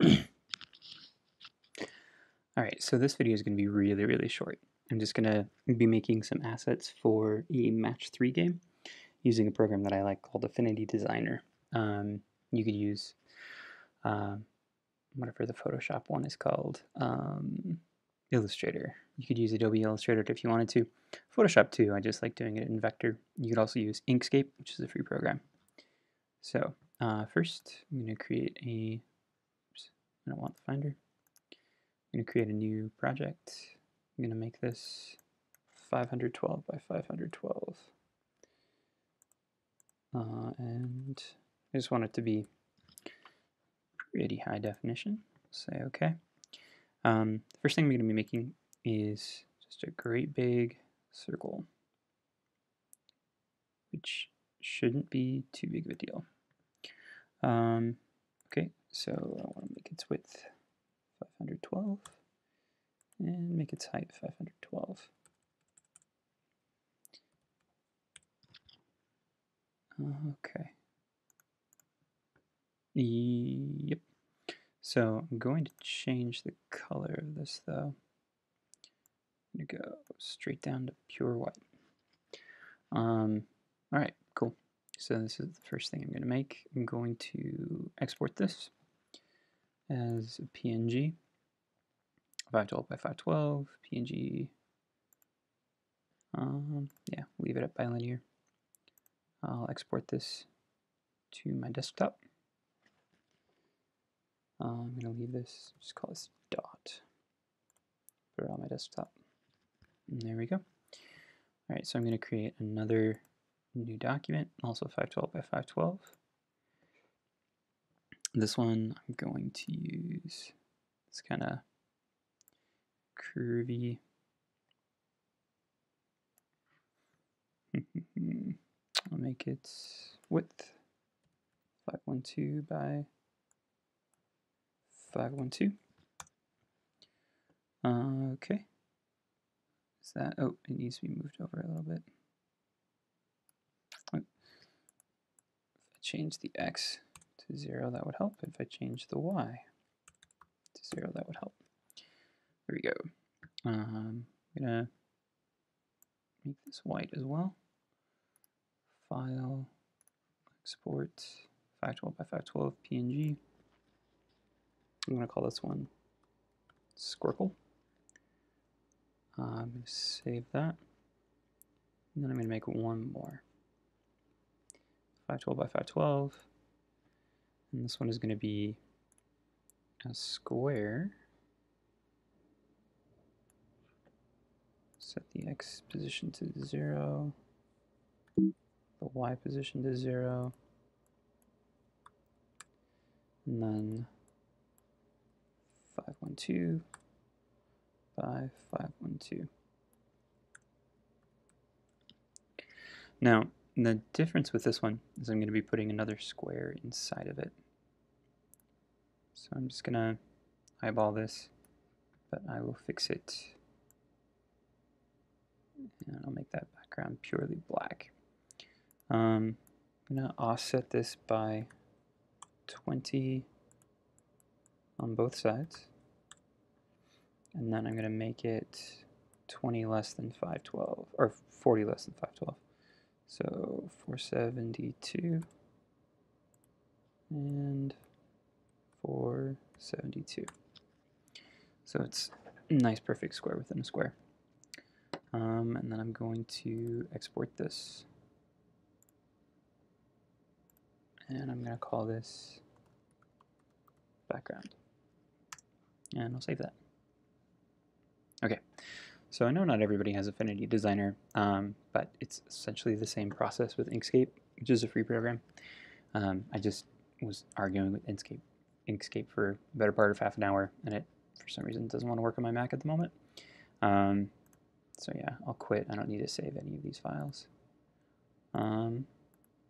Alright, so this video is going to be really, really short. I'm just going to be making some assets for a match 3 game using a program that I like called Affinity Designer. Um, you could use um, whatever the Photoshop one is called, um, Illustrator. You could use Adobe Illustrator if you wanted to. Photoshop too, I just like doing it in vector. You could also use Inkscape, which is a free program. So uh, first, I'm going to create a, I don't want the Finder. I'm going to create a new project. I'm going to make this 512 by 512. Uh, and I just want it to be pretty high definition. Say OK. Um, the first thing I'm going to be making is just a great big circle, which shouldn't be too big of a deal. Um, so I want to make its width 512 and make its height 512. Okay. Yep. So I'm going to change the color of this though. I'm to go straight down to pure white. Um, all right, cool. So this is the first thing I'm going to make. I'm going to export this as PNG, 512 by 512, PNG. Um, yeah, leave it at bilinear. I'll export this to my desktop. Uh, I'm going to leave this, just call this dot. Put it on my desktop. And there we go. All right, so I'm going to create another new document, also 512 by 512. This one I'm going to use it's kind of curvy. I'll make it width 512 by 512. Uh, okay. Is that, oh, it needs to be moved over a little bit. If I change the x to 0, that would help. If I change the y to 0, that would help. There we go. Um, I'm going to make this white as well. File, export, 512 by 512 PNG. I'm going to call this one Squircle. I'm going to save that. And then I'm going to make one more. 512 by 512. And this one is going to be a square. Set the x position to 0, the y position to 0, and then 512 by 512. Now, the difference with this one is I'm going to be putting another square inside of it. So I'm just going to eyeball this, but I will fix it. And I'll make that background purely black. Um, I'm going to offset this by 20 on both sides. And then I'm going to make it 20 less than 512, or 40 less than 512. So 472 and 472. So it's a nice perfect square within a square. Um, and then I'm going to export this. And I'm going to call this background. And I'll save that. Okay, so I know not everybody has Affinity Designer, um, but it's essentially the same process with Inkscape, which is a free program. Um, I just was arguing with Inkscape, Inkscape for a better part of half an hour, and it, for some reason, doesn't want to work on my Mac at the moment. Um, so yeah, I'll quit. I don't need to save any of these files. Um,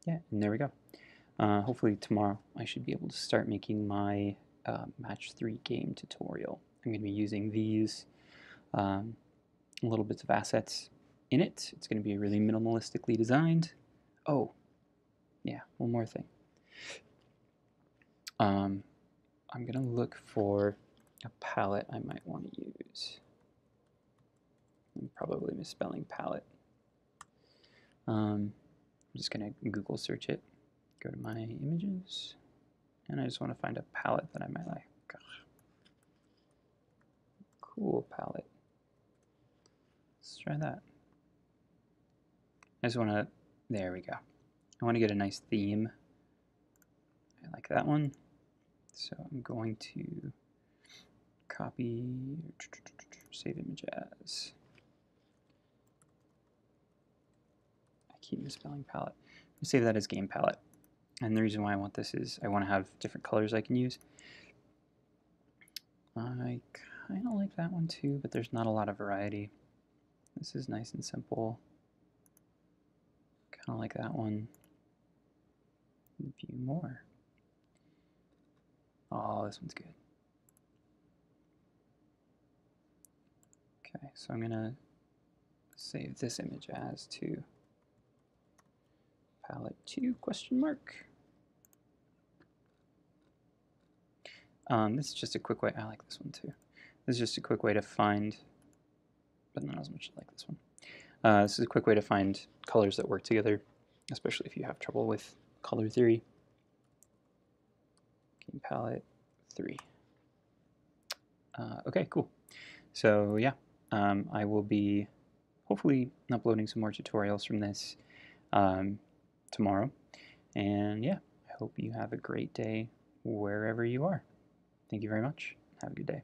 yeah, and there we go. Uh, hopefully tomorrow I should be able to start making my uh, match 3 game tutorial. I'm going to be using these um, little bits of assets in it. It's going to be really minimalistically designed. Oh, yeah, one more thing. Um, I'm gonna look for a palette I might want to use. I'm probably misspelling palette. Um, I'm just gonna Google search it, go to my images, and I just want to find a palette that I might like. Cool palette. Let's try that. I just want to, there we go. I want to get a nice theme. I like that one. So I'm going to copy, save image as. I keep misspelling palette. Save that as game palette. And the reason why I want this is I want to have different colors I can use. I kind of like that one too, but there's not a lot of variety. This is nice and simple. Kind of like that one. View more. Oh, this one's good. Okay, so I'm gonna save this image as to palette 2 question mark. Um, this is just a quick way, I like this one too. This is just a quick way to find, but not as much like this one. Uh, this is a quick way to find colors that work together, especially if you have trouble with color theory. Game palette 3. Uh, okay, cool. So yeah, um, I will be hopefully uploading some more tutorials from this um, tomorrow. And yeah, I hope you have a great day wherever you are. Thank you very much. Have a good day.